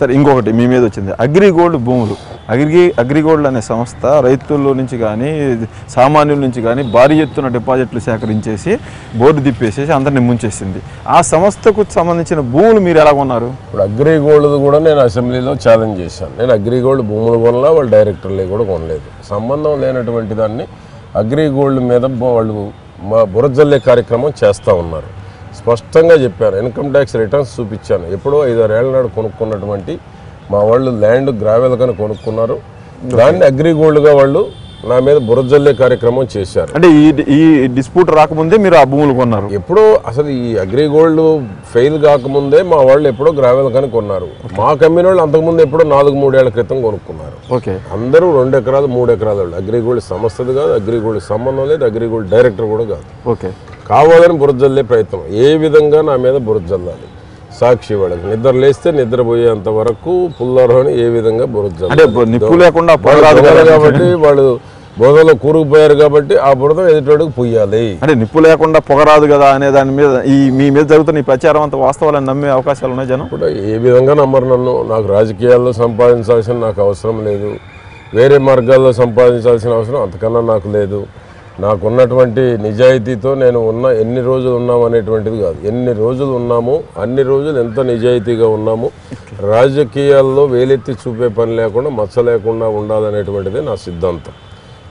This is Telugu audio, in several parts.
సరే ఇంకొకటి మీ మీద వచ్చింది. అగ్రిగోల్డ్ భూములు. అగ్రి అగ్రిగోల్డ్ అనే సంస్థ రైతుల నుంచి కానీ సామాన్యుల నుంచి కానీ భారీ ఎత్తున డిపాజిట్లు సేకరించేసి బోర్డు తిప్పేసేసి అందరిని ముంచేసింది. ఆ సంస్థకు సంబంధించిన భూములు మీరు ఎలా కొన్నారు? ఇప్పుడు అగ్రిగోల్డ్ కూడా నేను అసెంబ్లీలో ఛాలెంజ్ చేశాను. నేను అగ్రిగోల్డ్ భూములు కొనలా వాళ్ళు డైరెక్టర్లే కూడా కొనలేదు. సంబంధం లేనటువంటి దాన్ని అగ్రిగోల్డ్ మీద వాళ్ళు మా బురజల్లే కార్యక్రమం చేస్తూ ఉన్నారు. స్పష్టంగా చెప్పాను ఇన్కమ్ ట్యాక్స్ రిటర్న్స్ చూపించాను. ఎప్పుడో ఐదారేళ్ళ నాడు కొనుక్కున్నటువంటి మా వాళ్ళు ల్యాండ్ గ్రావెల్ కని కొనుక్కున్నారు. దాన్ని అగ్రిగోల్డ్గా వాళ్ళు నా మీద బురజల్లే కార్యక్రమం చేశారు. అంటే ఈ ఈ డిస్ప్యూట్ రాకముందే మీరు ఆ భూములు కొన్నారు? ఎప్పుడో అసలు ఈ అగ్రిగోల్డ్ ఫెయిల్ కాకముందే మా వాళ్ళు ఎప్పుడో గ్రావెల్ కని కొన్నారు. మా కంపెనీ వాళ్ళు అంతకుముందు ఎప్పుడో నాలుగు మూడేళ్ళ క్రితం కొనుక్కున్నారు. ఓకే. అందరూ రెండు ఎకరాలు మూడు ఎకరాలు వాళ్ళు. అగ్రిగోల్డ్ సంస్థది కాదు అగ్రిగోల్డ్ సంబంధం లేదు అగ్రిగోల్డ్ డైరెక్టర్ కూడా కాదు. ఓకే. కావాలని బురజల్లే ప్రయత్నం. ఏ విధంగా నా మీద బురజల్లాలి? సాక్షి వాళ్ళకి నిద్ర లేస్తే నిద్రపోయేంత వరకు పుల్లారోని ఏ విధంగా బురజల్లాలి? నిప్పు లేకుండా. కాబట్టి వాళ్ళు బురదలో కూరుకుపోయారు కాబట్టి ఆ బురద ఎదుటోడికి పుయ్యాలి. అంటే నిప్పు లేకుండా పొగరాదు కదా అనే దాని మీద ఈ మీ మీద జరుగుతున్న ఈ ప్రచారం అంతా వాస్తవాలని నమ్మే అవకాశాలు ఉన్నాయి జనం? కూడా ఏ విధంగా నమ్మరు నన్ను? నాకు రాజకీయాల్లో సంపాదించాల్సిన నాకు అవసరం లేదు. వేరే మార్గాల్లో సంపాదించాల్సిన అవసరం అంతకన్నా నాకు లేదు. నాకున్నటువంటి నిజాయితీతో నేను ఉన్న ఎన్ని రోజులు ఉన్నాము అనేటువంటిది కాదు. ఎన్ని రోజులు ఉన్నాము అన్ని రోజులు ఎంత నిజాయితీగా ఉన్నాము రాజకీయాల్లో వేలెత్తి చూపే పని లేకుండా మచ్చ లేకుండా ఉండాలనేటువంటిది నా సిద్ధాంతం.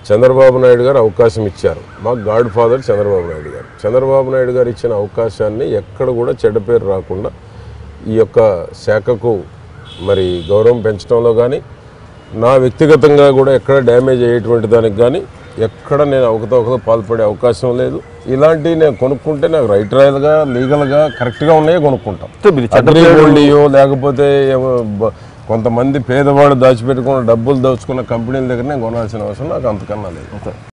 చంద్రబాబు నాయుడు గారు అవకాశం ఇచ్చారు. మా గాడ్ ఫాదర్ చంద్రబాబు నాయుడు గారు. చంద్రబాబు నాయుడు గారు ఇచ్చిన అవకాశాన్ని ఎక్కడ కూడా చెడ్డ పేరు రాకుండా ఈ యొక్క శాఖకు మరి గౌరవం పెంచడంలో కానీ నా వ్యక్తిగతంగా కూడా ఎక్కడ డ్యామేజ్ అయ్యేటువంటి దానికి కానీ ఎక్కడ నేను అవకతవకతో పాల్పడే అవకాశం లేదు. ఇలాంటివి నేను కొనుక్కుంటే నాకు రైట్ రాయల్గా లీగల్గా కరెక్ట్గా ఉన్నాయే కొనుక్కుంటాం. లేకపోతే కొంతమంది పేదవాడు దాచిపెట్టుకున్న డబ్బులు దోచుకున్న కంపెనీల దగ్గర నేను కొనాల్సిన అవసరం నాకు అంతకన్నా లేదు.